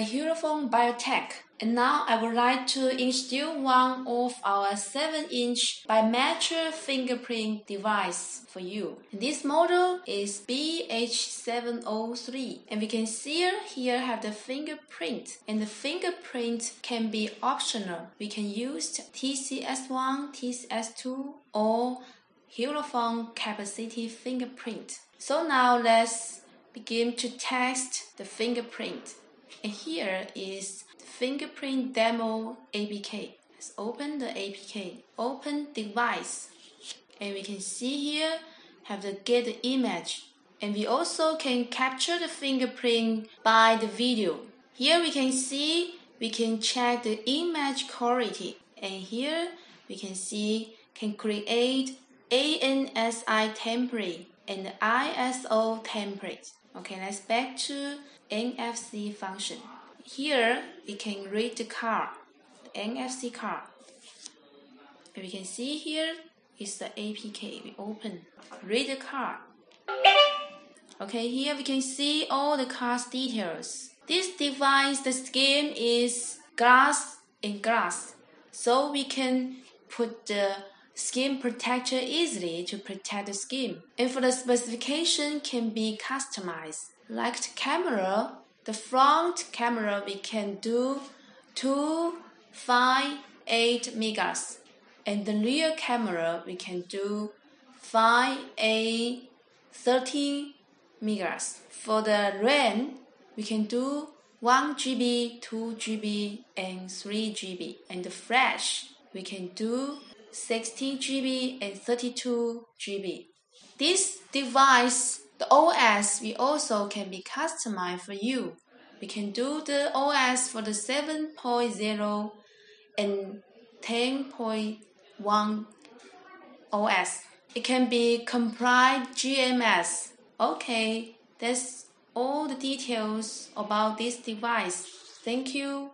Herofun Biotech. And now I would like to introduce one of our 7-inch biometric fingerprint device for you. This model is BH703 and we can see here have the fingerprint and the fingerprint can be optional. We can use TCS1, TCS2 or Herofun capacitive fingerprint. So now let's begin to test the fingerprint. And here is fingerprint demo APK. Let's open the APK. Open device. And we can see here have the get the image. And we also can capture the fingerprint by the video. Here we can see we can check the image quality. And here we can see can create ANSI template and ISO template. Okay, let's back to NFC function. Here, we can read the card, the NFC card. And we can see here is the APK. We open, read the card. Okay, here we can see all the card's details. This device, the scheme is glass in glass. So we can put the skin protector easily to protect the skin. And for the specification can be customized. Like the camera, the front camera we can do 2, 5, 8 megas. And the rear camera we can do 5, 8, 13 megas. For the RAM, we can do 1 GB, 2 GB, and 3 GB. And the flash, we can do 16 GB and 32 GB. This device, the OS, we also can be customized for you. We can do the OS for the 7.0 and 10.1 OS. It can be compiled GMS. Okay, that's all the details about this device. Thank you.